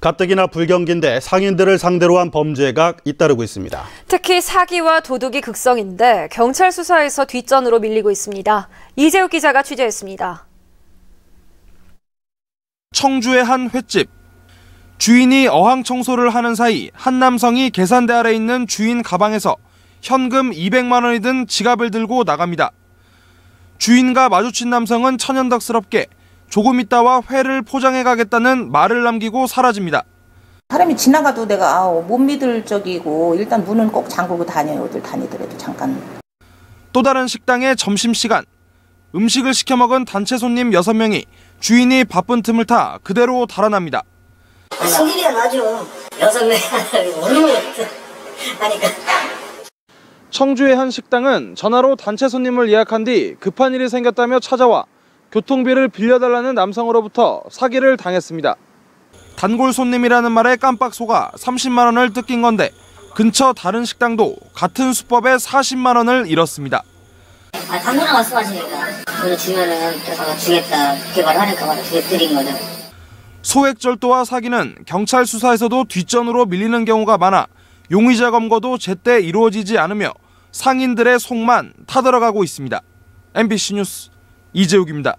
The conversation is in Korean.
가뜩이나 불경기인데 상인들을 상대로 한 범죄가 잇따르고 있습니다. 특히 사기와 도둑이 극성인데 경찰 수사에서 뒷전으로 밀리고 있습니다. 이재욱 기자가 취재했습니다. 청주의 한 횟집. 주인이 어항 청소를 하는 사이 한 남성이 계산대 아래 있는 주인 가방에서 현금 200만 원이 든 지갑을 들고 나갑니다. 주인과 마주친 남성은 천연덕스럽게 조금 있다와 회를 포장해 가겠다는 말을 남기고 사라집니다. 사람이 지나가도 내가 아우, 못 믿을 적이고 일단 문은 꼭 잠그고 다녀요. 어딜 다니더라도 잠깐. 또 다른 식당의 점심시간. 음식을 시켜 먹은 단체 손님 6명이 주인이 바쁜 틈을 타 그대로 달아납니다. 승질이야 나죠. 명 하니까. 청주의 한 식당은 전화로 단체 손님을 예약한 뒤 급한 일이 생겼다며 찾아와 교통비를 빌려달라는 남성으로부터 사기를 당했습니다. 단골 손님이라는 말에 깜빡 속아 30만 원을 뜯긴 건데 근처 다른 식당도 같은 수법에 40만 원을 잃었습니다. 아, 당구나 말씀하시니까. 오늘 주면은 그래서 주겠다. 그렇게 말하니까 말을 드린 거죠. 소액절도와 사기는 경찰 수사에서도 뒷전으로 밀리는 경우가 많아 용의자 검거도 제때 이루어지지 않으며 상인들의 속만 타들어가고 있습니다. MBC 뉴스 이재욱입니다.